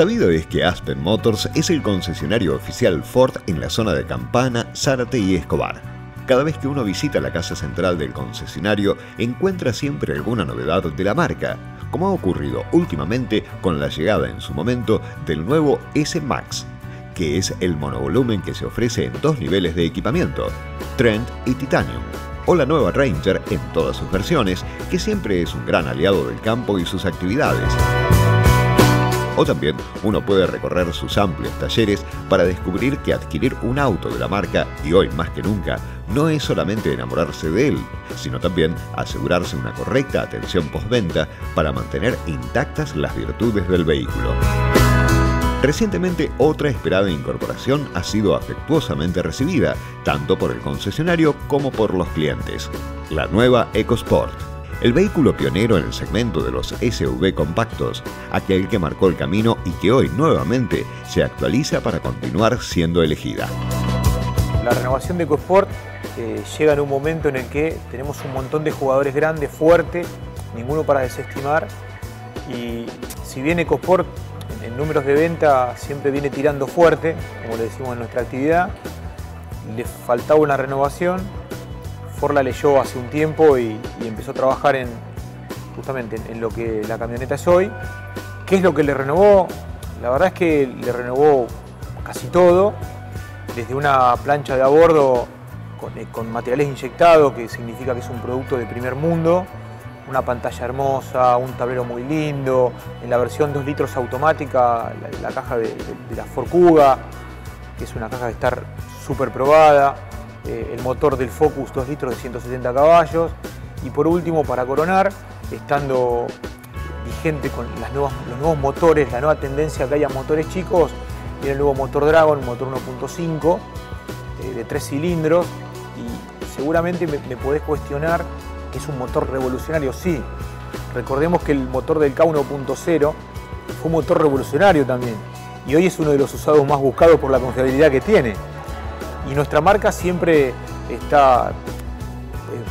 Sabido es que Aspen Motors es el concesionario oficial Ford en la zona de Campana, Zárate y Escobar. Cada vez que uno visita la casa central del concesionario, encuentra siempre alguna novedad de la marca, como ha ocurrido últimamente con la llegada en su momento del nuevo S-Max, que es el monovolumen que se ofrece en dos niveles de equipamiento, Trend y Titanium, o la nueva Ranger en todas sus versiones, que siempre es un gran aliado del campo y sus actividades. O también uno puede recorrer sus amplios talleres para descubrir que adquirir un auto de la marca, y hoy más que nunca, no es solamente enamorarse de él, sino también asegurarse una correcta atención postventa para mantener intactas las virtudes del vehículo. Recientemente otra esperada incorporación ha sido afectuosamente recibida, tanto por el concesionario como por los clientes. La nueva EcoSport. El vehículo pionero en el segmento de los SUV compactos, aquel que marcó el camino y que hoy nuevamente se actualiza para continuar siendo elegida. La renovación de EcoSport eh, llega en un momento en el que tenemos un montón de jugadores grandes, fuertes, ninguno para desestimar y si bien EcoSport en números de venta siempre viene tirando fuerte, como le decimos en nuestra actividad. Le faltaba una renovación. Ford la leyó hace un tiempo y, empezó a trabajar en justamente en, lo que la camioneta es hoy. ¿Qué es lo que le renovó? La verdad es que le renovó casi todo, desde una plancha de a bordo con, eh, materiales inyectados, que significa que es un producto de primer mundo, una pantalla hermosa, un tablero muy lindo, en la versión 2 litros automática, la, caja de, la Ford Kuga, que es una caja de estar súper probada, eh, el motor del Focus 2 litros de 170 caballos y por último para coronar, estando vigente con las nuevas, los nuevos motores, la nueva tendencia que haya motores chicos, viene el nuevo motor Dragon, un motor 1.5 eh, de 3 cilindros y seguramente me, me podés cuestionar es un motor revolucionario, sí. Recordemos que el motor del K1.0 fue un motor revolucionario también y hoy es uno de los usados más buscados por la confiabilidad que tiene. Y nuestra marca siempre está eh,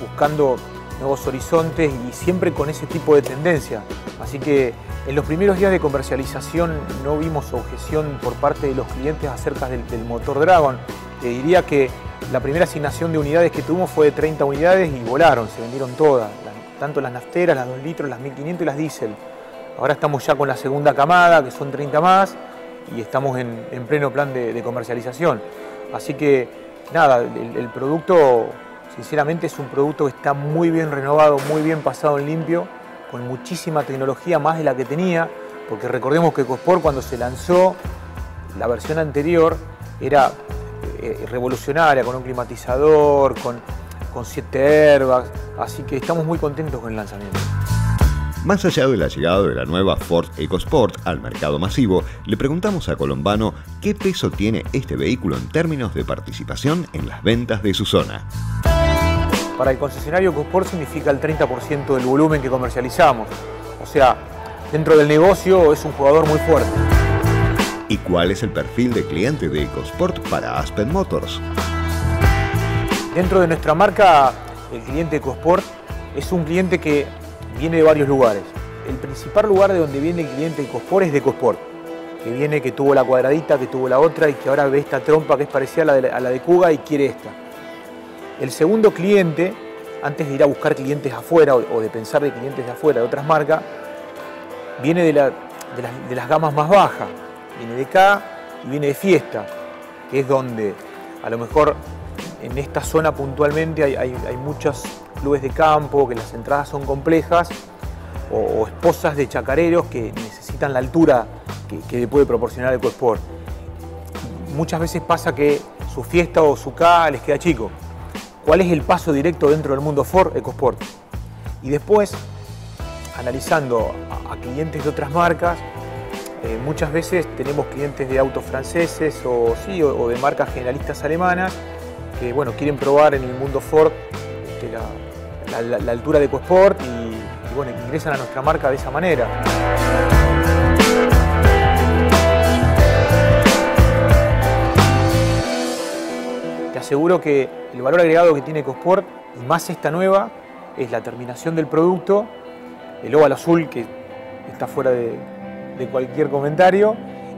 buscando nuevos horizontes y siempre con ese tipo de tendencia. Así que en los primeros días de comercialización no vimos objeción por parte de los clientes acerca del, motor Dragon. Te diría que la primera asignación de unidades que tuvimos fue de 30 unidades y volaron, se vendieron todas, tanto las nafteras, las 2 litros, las 1500 y las diésel. Ahora estamos ya con la segunda camada, que son 30 más, y estamos en, pleno plan de, comercialización. Así que, nada, el, producto, sinceramente, es un producto que está muy bien renovado, muy bien pasado en limpio, con muchísima tecnología, más de la que tenía, porque recordemos que Cosport cuando se lanzó, la versión anterior era eh, revolucionaria, con un climatizador, con, con siete airbags, así que estamos muy contentos con el lanzamiento. Más allá de la llegada de la nueva Ford EcoSport al mercado masivo, le preguntamos a Colombano qué peso tiene este vehículo en términos de participación en las ventas de su zona. Para el concesionario EcoSport significa el 30% del volumen que comercializamos. O sea, dentro del negocio es un jugador muy fuerte. ¿Y cuál es el perfil de cliente de EcoSport para Aspen Motors? Dentro de nuestra marca, el cliente EcoSport es un cliente que viene de varios lugares. El principal lugar de donde viene el cliente EcoSport es de EcoSport, que viene, que tuvo la cuadradita, que tuvo la otra y que ahora ve esta trompa que es parecida a la de, a la de Kuga y quiere esta. El segundo cliente, antes de ir a buscar clientes afuera o, de pensar de clientes de afuera, de otras marcas, viene de, de las gamas más bajas, viene de acá y viene de fiesta, que es donde a lo mejor en esta zona puntualmente hay, muchos clubes de campo, que las entradas son complejas, o, esposas de chacareros que necesitan la altura que, le puede proporcionar el EcoSport. Muchas veces pasa que su fiesta o su K les queda chico. ¿Cuál es el paso directo dentro del mundo Ford EcoSport? Y después, analizando a clientes de otras marcas, eh, muchas veces tenemos clientes de autos franceses o, sí, o, de marcas generalistas alemanas que bueno, quieren probar en el mundo Ford este, la, altura de EcoSport y, bueno, ingresan a nuestra marca de esa manera. Te aseguro que el valor agregado que tiene EcoSport, y más esta nueva, es la terminación del producto, el óvalo azul que está fuera de, de cualquier comentario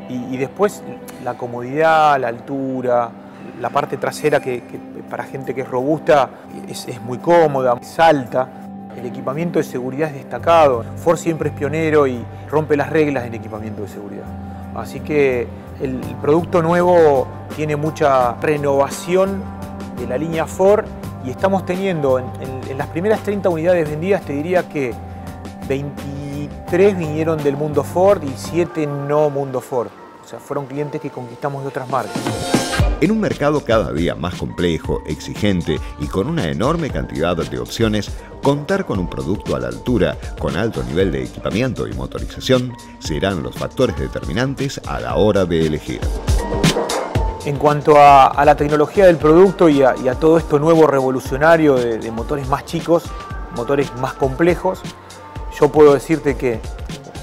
Y, después la comodidad, la altura, la parte trasera que, para gente que es robusta es, es muy cómoda, salta. El equipamiento de seguridad es destacado. Ford siempre es pionero y rompe las reglas en equipamiento de seguridad. Así que el producto nuevo tiene mucha renovación de la línea Ford y estamos teniendo en, las primeras 30 unidades vendidas, te diría que 23 vinieron del mundo Ford y 7 no mundo Ford. O sea, fueron clientes que conquistamos de otras marcas. En un mercado cada día más complejo, exigente y con una enorme cantidad de opciones, contar con un producto a la altura, con alto nivel de equipamiento y motorización, serán los factores determinantes a la hora de elegir. En cuanto a, la tecnología del producto y a, todo esto nuevo revolucionario de, motores más chicos, motores más complejos, yo puedo decirte que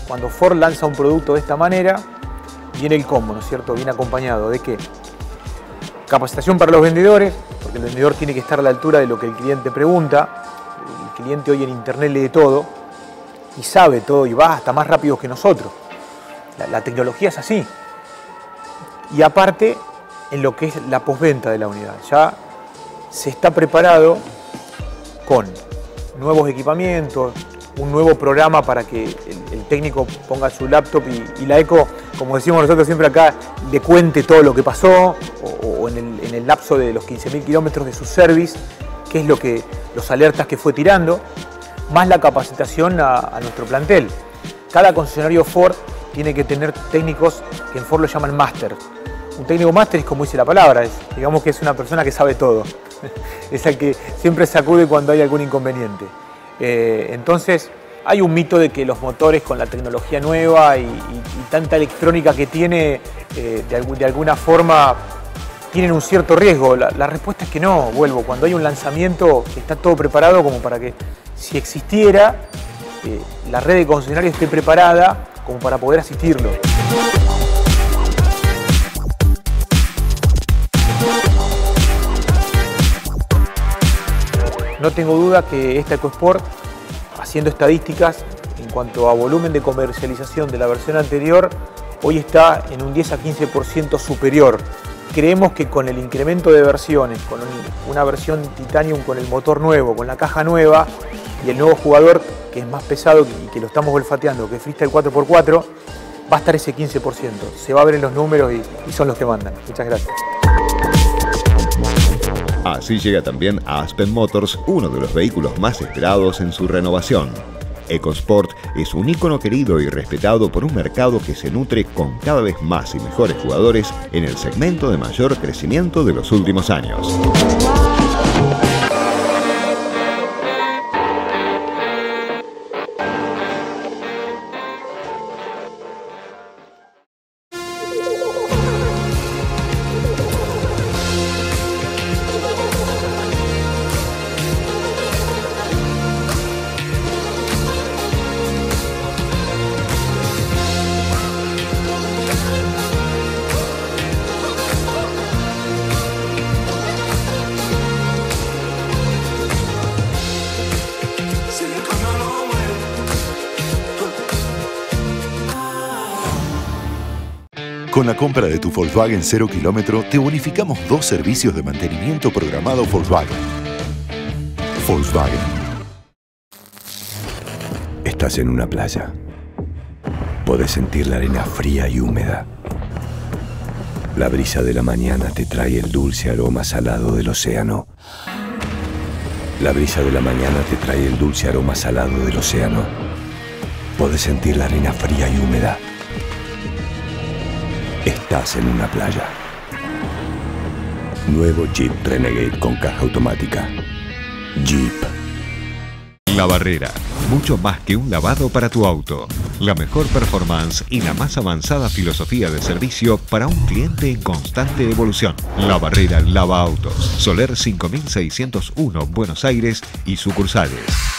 cuando Ford lanza un producto de esta manera, viene el combo, ¿no es cierto? Viene acompañado de qué? Capacitación para los vendedores, porque el vendedor tiene que estar a la altura de lo que el cliente pregunta. El cliente hoy en internet lee todo y sabe todo y va hasta más rápido que nosotros. La, tecnología es así. Y aparte, en lo que es la postventa de la unidad. Ya se está preparado con nuevos equipamientos, un nuevo programa para que el, técnico ponga su laptop y, la eco, como decimos nosotros siempre acá, le cuente todo lo que pasó en, el, lapso de los 15.000 kilómetros de su service, qué es lo que, los alertas que fue tirando, más la capacitación a, nuestro plantel. Cada concesionario Ford tiene que tener técnicos que en Ford lo llaman máster. Un técnico máster es como dice la palabra, digamos que es una persona que sabe todo. es el que siempre sacude cuando hay algún inconveniente. Eh, entonces, hay un mito de que los motores con la tecnología nueva y, tanta electrónica que tiene, eh, de, alguna forma, tienen un cierto riesgo. La, respuesta es que no, vuelvo. Cuando hay un lanzamiento, está todo preparado como para que, si existiera, eh, la red de concesionarios esté preparada como para poder asistirlo. No tengo duda que esta EcoSport, haciendo estadísticas en cuanto a volumen de comercialización de la versión anterior, hoy está en un 10 a 15% superior. Creemos que con el incremento de versiones, con una versión Titanium con el motor nuevo, con la caja nueva y el nuevo jugador que es más pesado y que lo estamos olfateando, que es Freestyle 4x4, va a estar ese 15%. Se va a ver los números y son los que mandan. Muchas gracias. Así llega también a Aspen Motors uno de los vehículos más esperados en su renovación. EcoSport es un icono querido y respetado por un mercado que se nutre con cada vez más y mejores jugadores en el segmento de mayor crecimiento de los últimos años. Con la compra de tu Volkswagen 0 kilómetro te bonificamos dos servicios de mantenimiento programado Volkswagen. Volkswagen. Estás en una playa. Puedes sentir la arena fría y húmeda. La brisa de la mañana te trae el dulce aroma salado del océano. La brisa de la mañana te trae el dulce aroma salado del océano. Puedes sentir la arena fría y húmeda En una playa. Nuevo Jeep Renegade con caja automática. Jeep. La Barrera. Mucho más que un lavado para tu auto. La mejor performance y la más avanzada filosofía de servicio para un cliente en constante evolución. La Barrera Lava Autos. Soler 5601 Buenos Aires y sucursales.